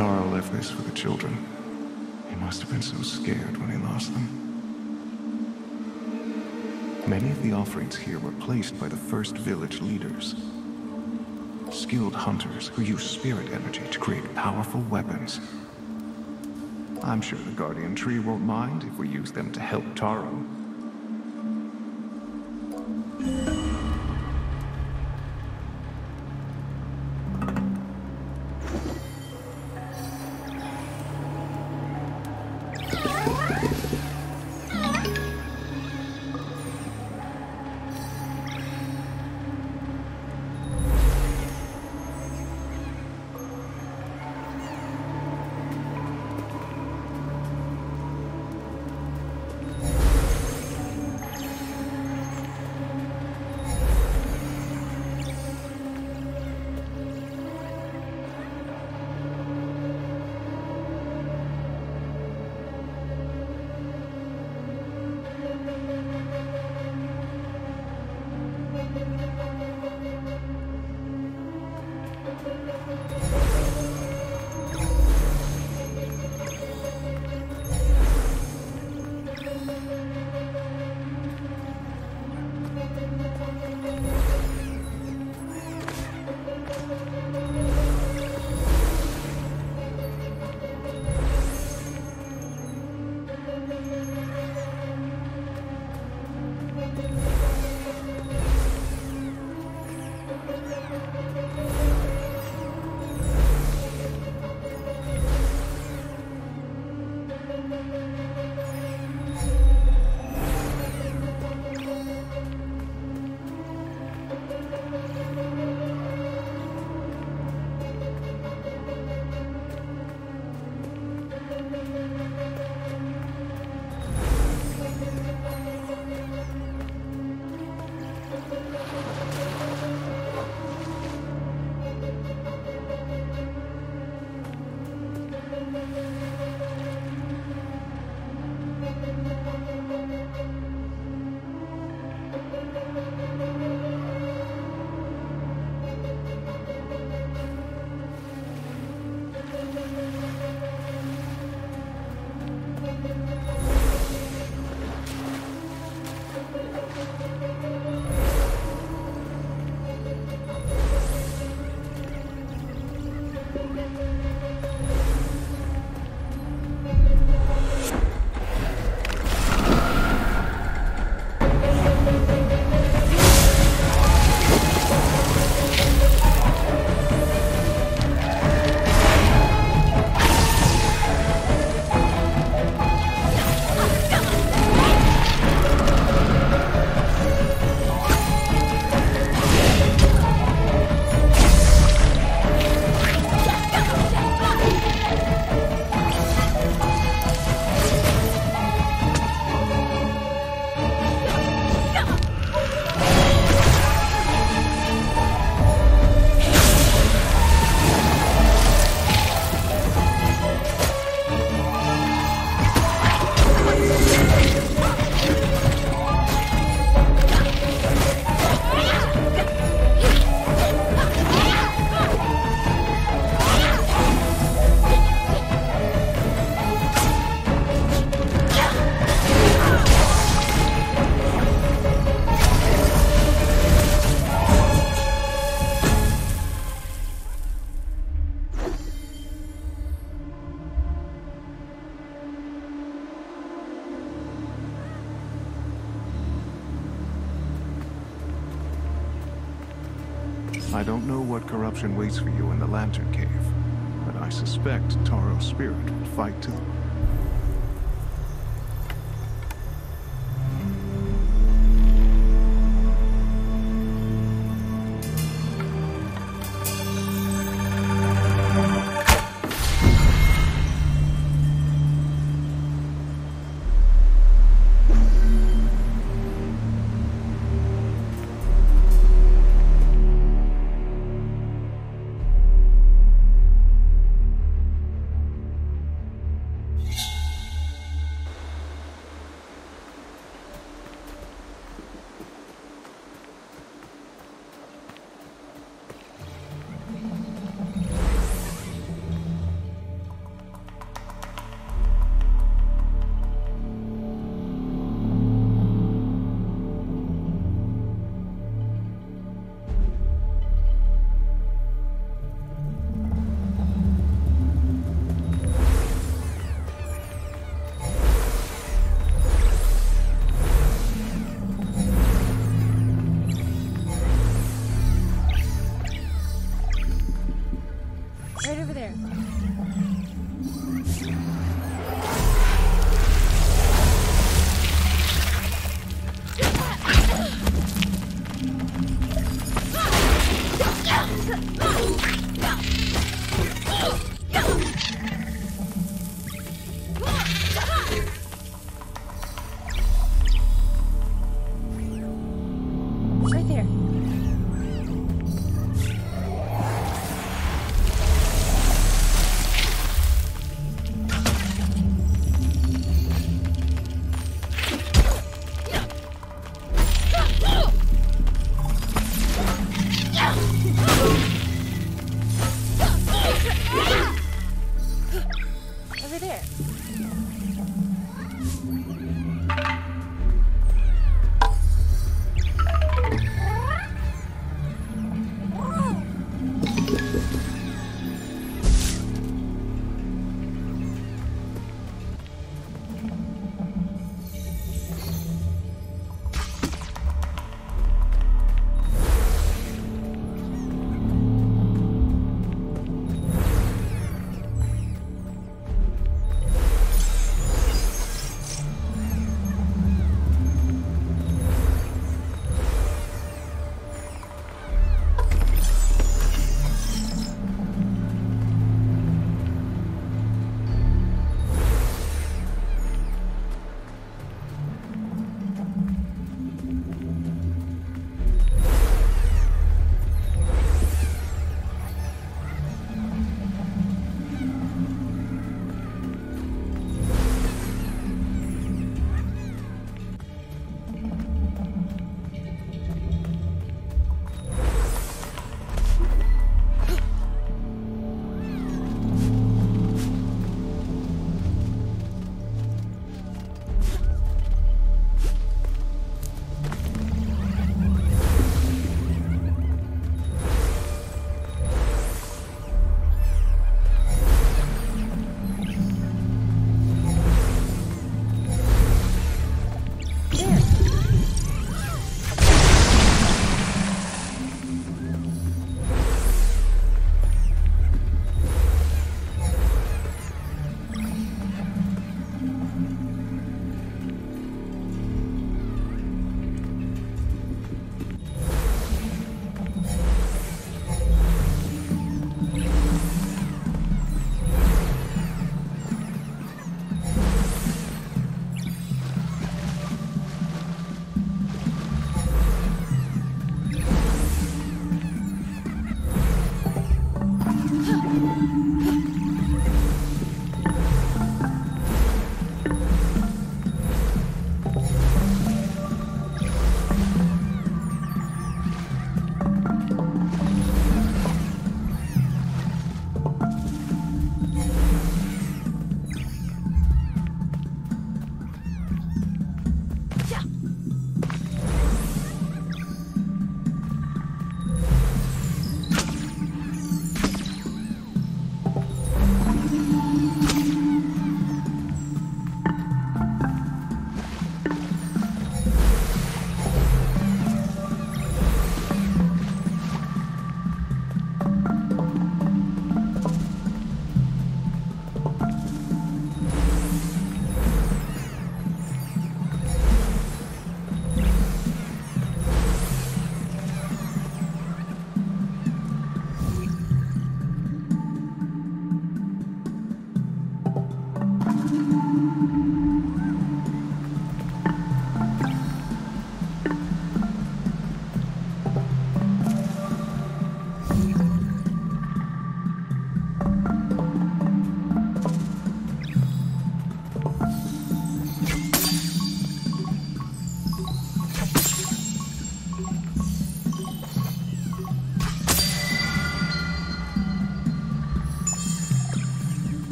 Taro left this for the children. He must have been so scared when he lost them. Many of the offerings here were placed by the first village leaders. Skilled hunters who use spirit energy to create powerful weapons. I'm sure the Guardian Tree won't mind if we use them to help Taro.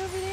Over there?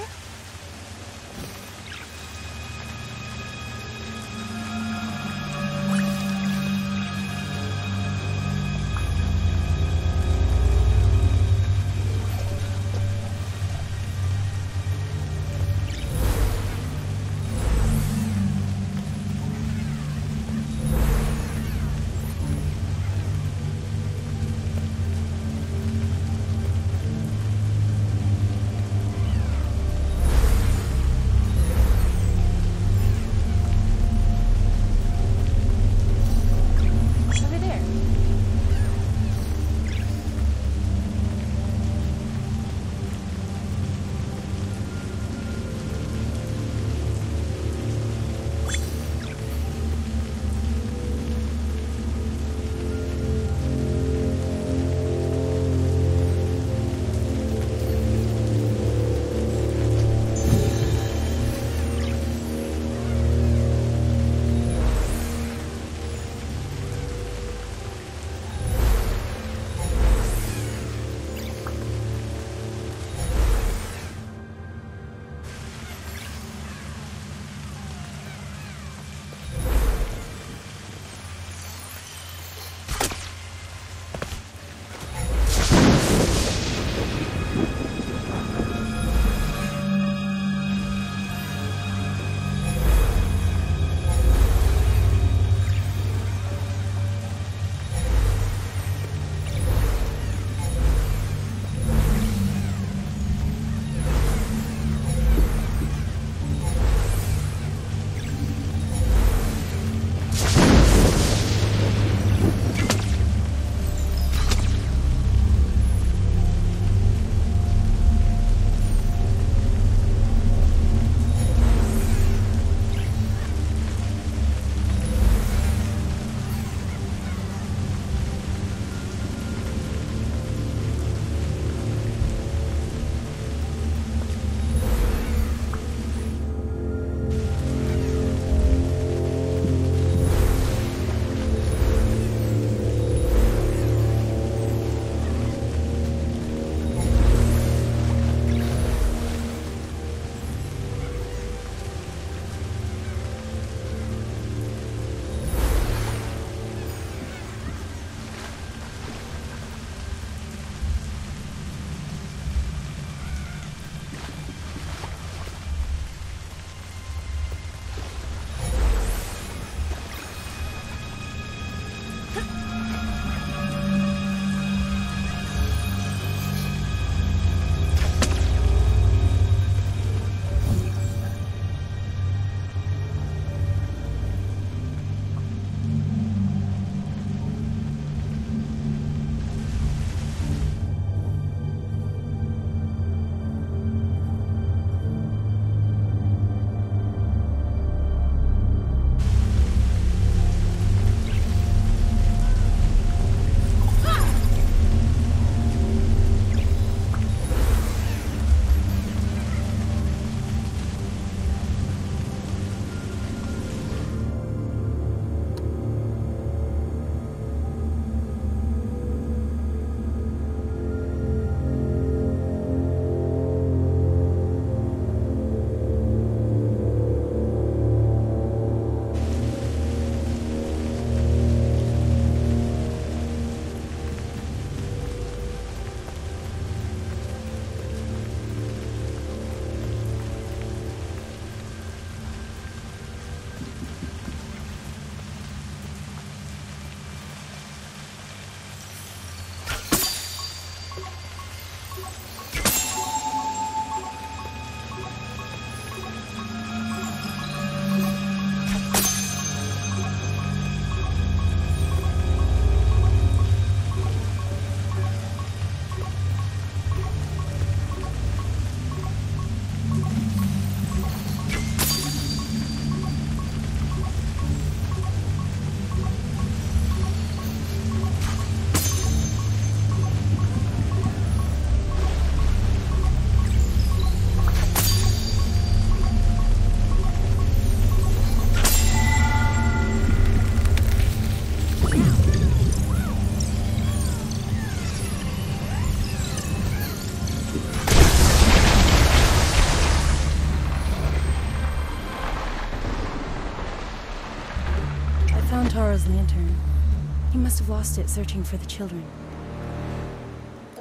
Have lost it searching for the children.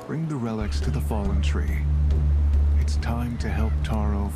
Bring the relics to the fallen tree. It's time to help Taro.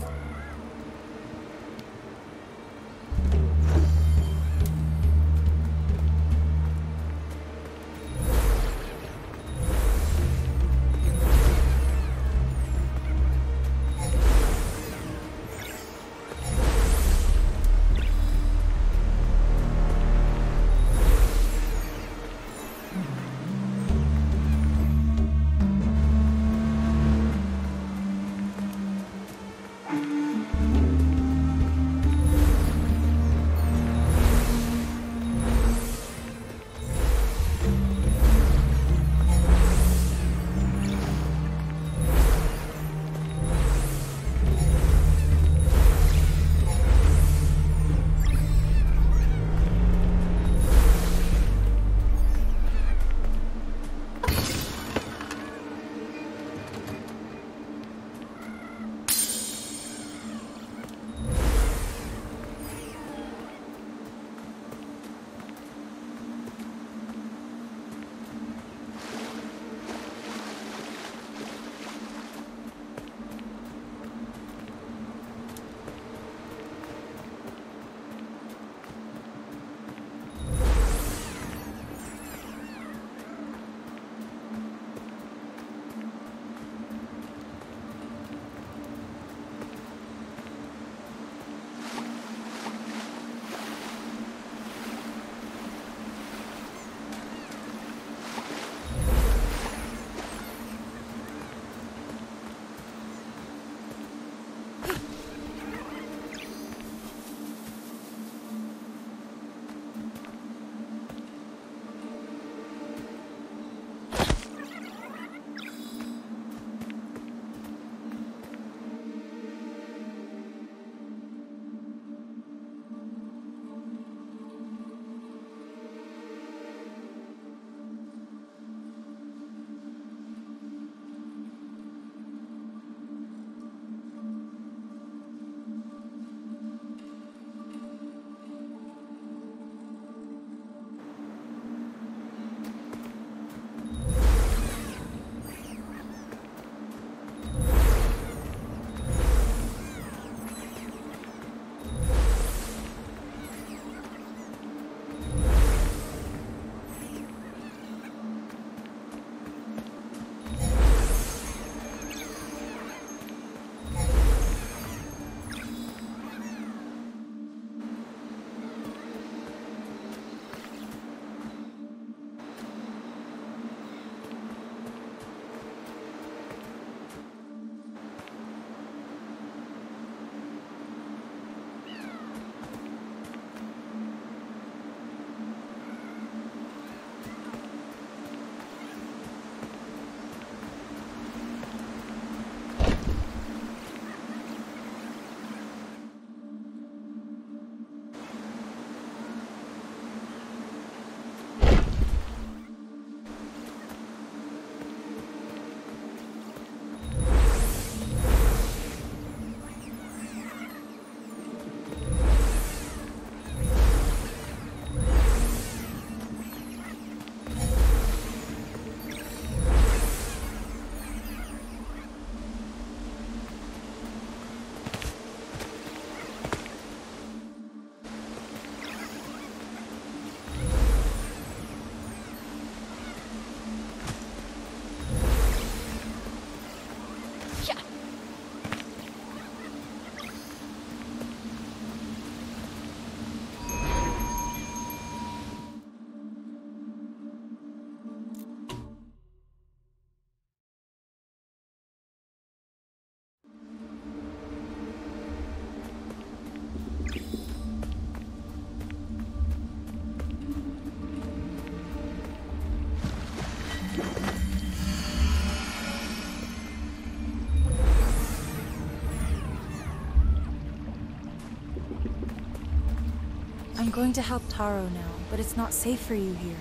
I'm going to help Taro now, but it's not safe for you here.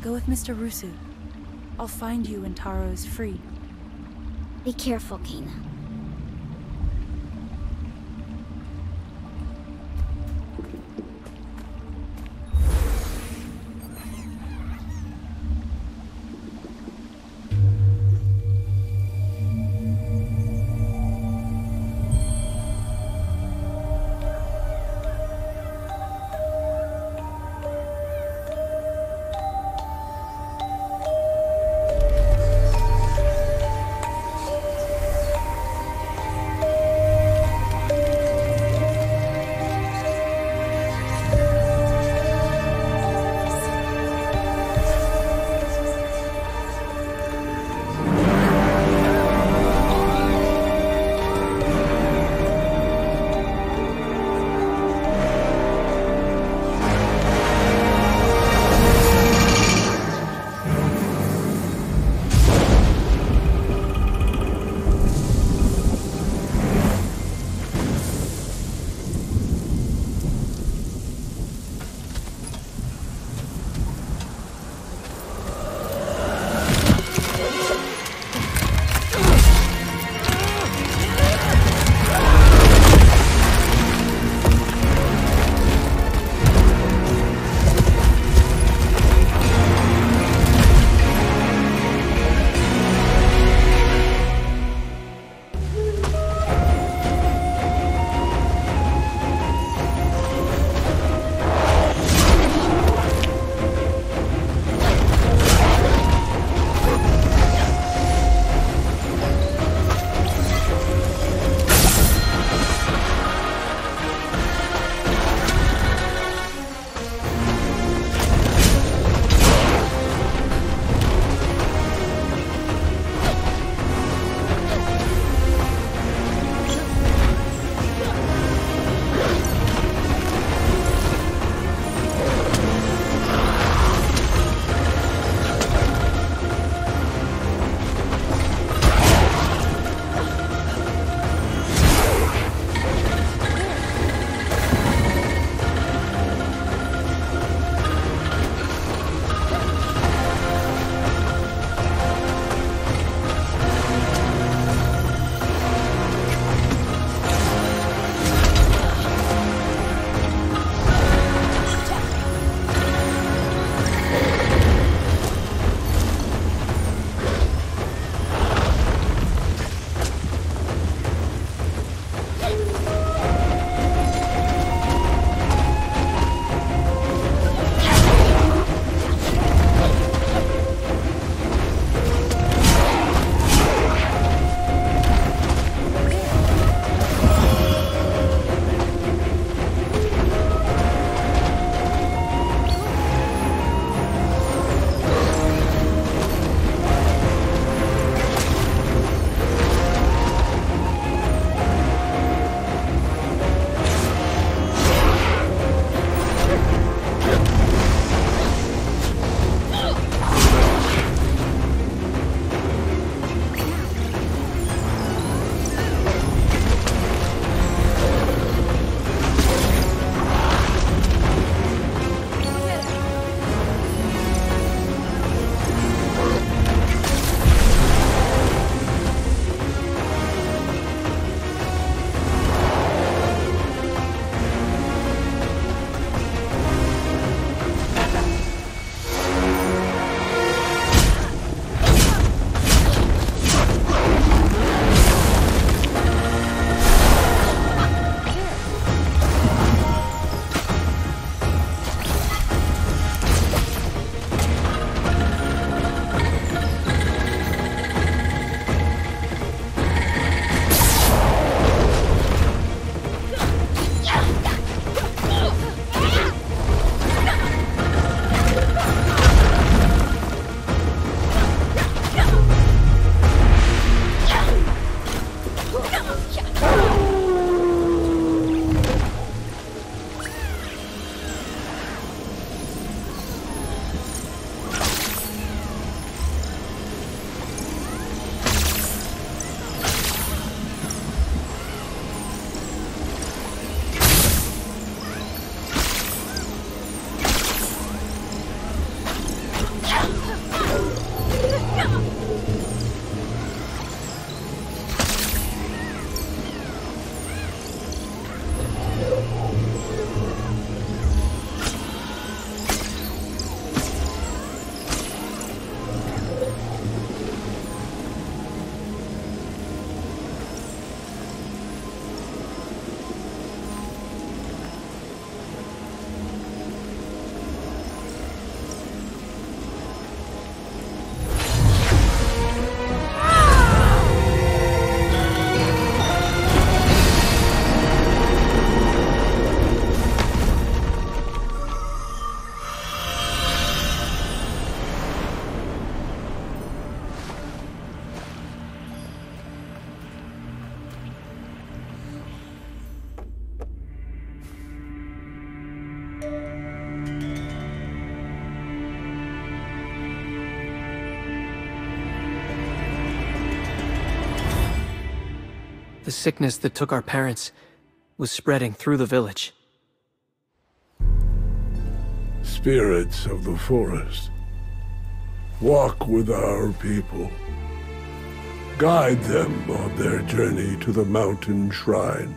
Go with Mr. Rusu. I'll find you when Taro is free. Be careful, Kena. Sickness that took our parents was spreading through the village. Spirits of the forest. Walk with our people. Guide them on their journey to the mountain shrine.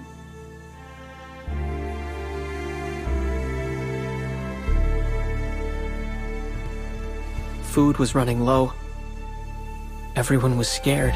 Food was running low. Everyone was scared.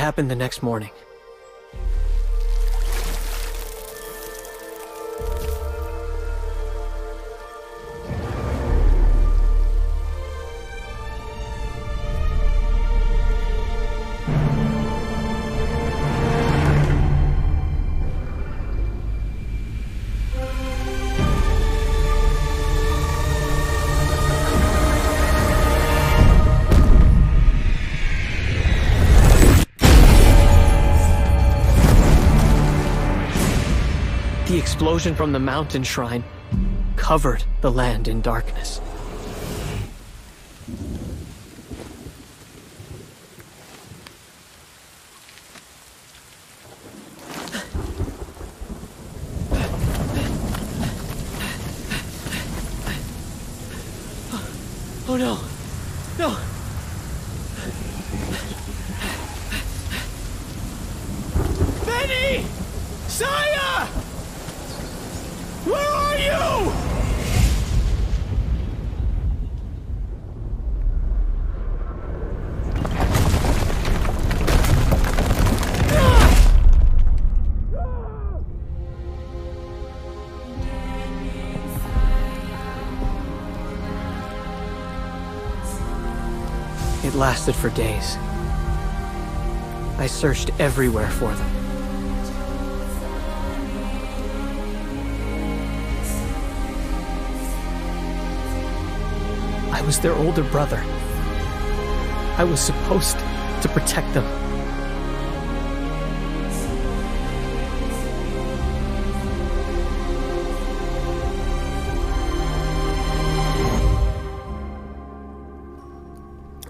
Happened the next morning. Explosion from the mountain shrine covered the land in darkness. Lasted for days. I searched everywhere for them. I was their older brother. I was supposed to protect them.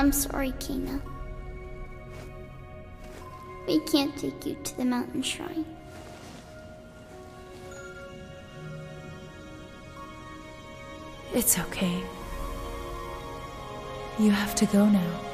I'm sorry, Kena. We can't take you to the mountain shrine. It's okay. You have to go now.